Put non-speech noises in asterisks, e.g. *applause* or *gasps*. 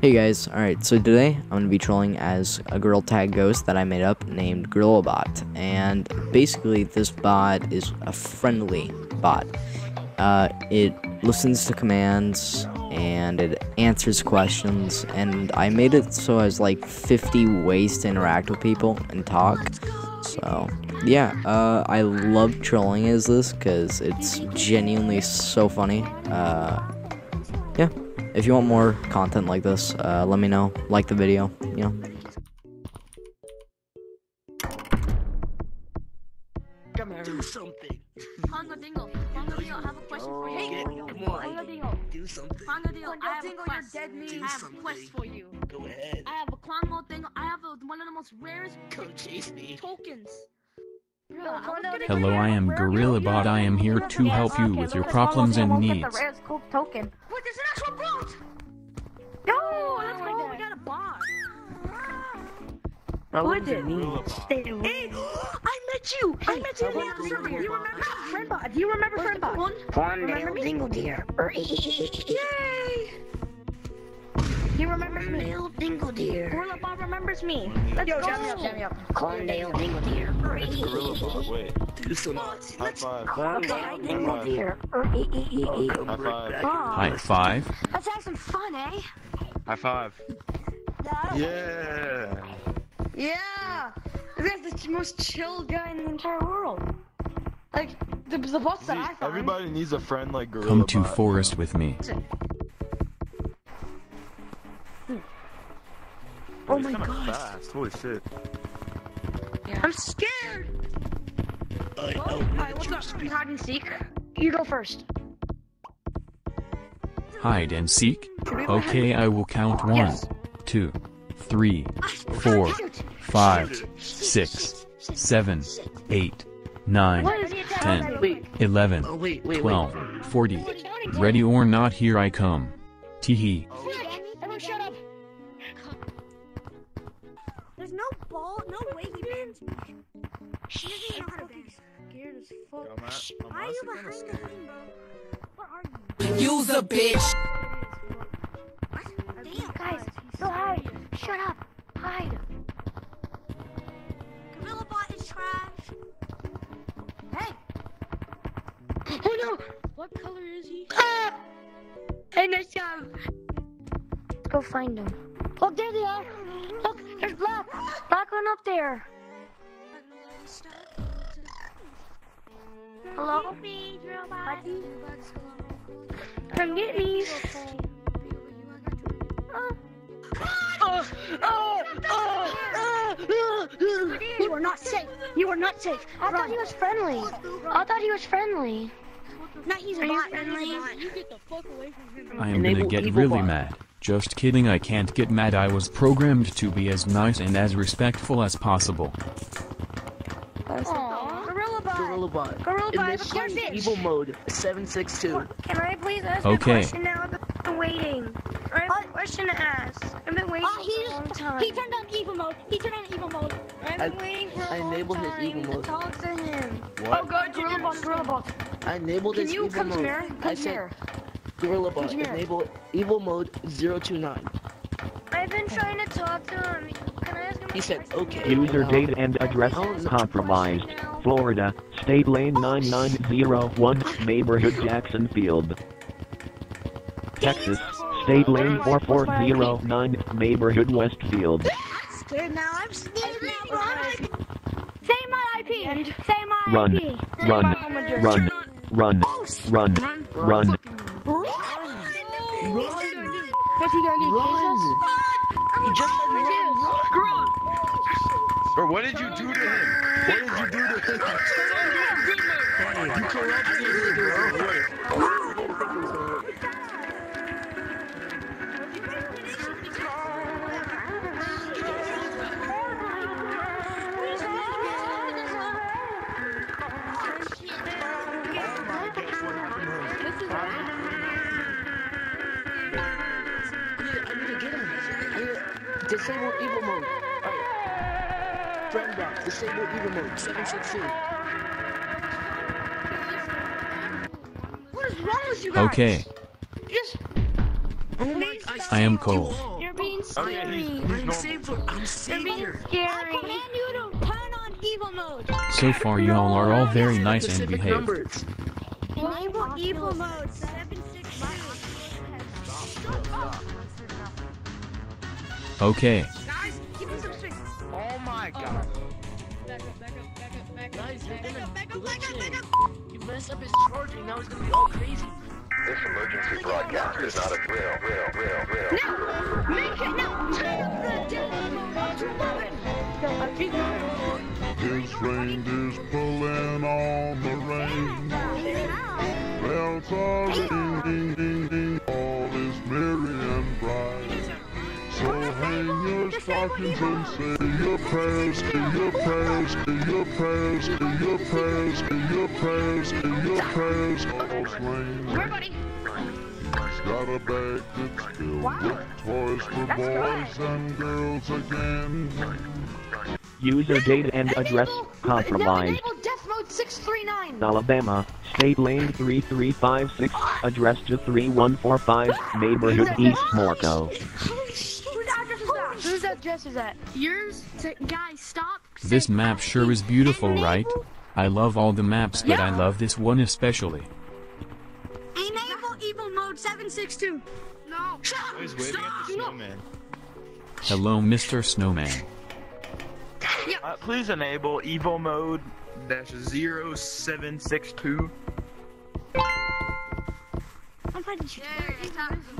Hey guys, alright, so today I'm going to be trolling as a Gorilla Tag ghost that I made up named GorillaBot. And basically, this bot is a friendly bot. Uh, it listens to commands and it answers questions. And I made it so as like 50 ways to interact with people and talk. So, yeah, uh, I love trolling as this because it's genuinely so funny. Uh, yeah if you want more content like this, uh, let me know. Like the video, you know. Come here. Do something. Pongo Dingo, Pongo Dingo, I have a question for you. Get, come on. Pongo Dingo, Do something. Pongo Dingo, I have Dingo, a you're quest. dead meat. I Do have a something. quest for you. Go ahead. I have a Congo Dingo. I have a, one of the most rarest Come chase me. tokens. Bro, No, I was Pongo gonna Dingo, get Hello. I am Where are? GorillaBot. I am here to help you with your problems and needs. Who is it? Hey, *gasps* I met you. I met you in the other server. You remember? Friendbot. Do you remember Friendbot? One. *laughs* Remember me? Dingle deer. Yay! He remembers me. Corndale Dingle deer. Gorilla Bot remembers me. Let's Yo, go. jam me up, jam me up. Corndale Dingle deer. Gorilla Bot, wait. Do something. High five. Corndale Dingle deer. *laughs* High five. High five. Let's have some fun, eh? High five. Yeah. Yeah. This the most chill guy in the entire world. Like the the boss that I found. Everybody needs a friend like Gorilla Come to Bot. forest with me. Oh He's my kinda god. Fast. Holy shit. I'm scared. I Oh, know. hi, what's up? Hide and seek. You go first. Hide and seek. Okay, I will count one, Yes. two, three, four, five, six, seven, eight, nine, What is it? 10, 11, Oh, wait, wait, 12, wait. 40. Ready or not, here I come. Teehee. Everyone. There's no ball, no way he bans me. He doesn't even know how to ban. Scared as fuck. Yo, Matt, I'm Why are you behind the thing, bro? What are you? Use a bitch. Damn, guys, no hide. Shut up. Hide. Gorilla Bot is trash. Hey. Oh no. What color is he? Ah! Hey, nice job. Let's go find him. Look, there they are. Look, there's black. Black one up there. Hello? Buddy? Come get me. Oh. Oh, oh, oh, oh, oh. You are not safe. You are not safe. I thought he was friendly. I thought he was friendly. No, he's not friendly. You get the fuck away from him. I am gonna get really bot. mad. Just kidding, I can't get mad. I was programmed to be as nice and as respectful as possible. Aww. Gorilla Bot. Gorilla Bot. Gorilla Bot, Initiate evil mode 762. Can I please ask Okay. a question now? I've been waiting. I have a question to ask. I've been waiting Oh, he for a long time. he turned on evil mode. He turned on evil mode. I've been waiting for a I long enabled his time evil to mode. talk to him. What? Oh god, Gorilla Bot, Gorilla Bot. I enabled Can his you evil come mode. here? I Come said here. Gorilla Bot enable evil mode 029. I've been trying to talk to him. Can I ask him He said, okay. User now- data and address compromised. Florida, state lane 9901, neighborhood Jacksonfield. Texas, state lane 4409, neighborhood Westfield. Scared now. I'm scared now. Say my IP. Say my Run, IP. run, oh, run, run, run, run. What's he gonna do? Run! He just said run! Bro, what did you do to him? What did you do to him? You corrupted him, bro. Disable evil mode. Alright. Friend box, disable evil mode 762. What is wrong with you guys? Okay, Oh my gosh. I am Cole. You're Oh yeah, he's, he's I'm normal. safe. I'm safe here. I Scary. command you to turn on evil mode. So far y'all are all very nice and behaved. Enable evil mode. Seven six Okay. Guys, keep me some space. Oh my oh. god. Back up, back up, back up, back up. Guys, you're Back up, back up, back up, back up. You messed up his charging. Now it's gonna be all crazy. This emergency broadcast is not a drill, drill, drill, drill. Now, make it now. Turn up the death mode up to 11. I keep His reindeer's pulling on the rein. Your stockings and say your prayers, say your prayers, say your prayers, say your prayers, say your prayers, say your prayers, all slain. Everybody. He's got a bag that's filled with toys for boys and girls again. User data and address Enable- compromised. Enable death mode 639. Alabama, state lane 3356, address to 3145, neighborhood East Morco. Whose address is that? Whose address is that? Yours? Guys, stop. This map sure is beautiful, right? I love all the maps, but I love this one especially. Enable evil mode 762. No. Stop. He's waving at the Stop. snowman. Hello, Mr. Snowman. Uh, please enable evil mode dash zero seven six two. I'm fighting you.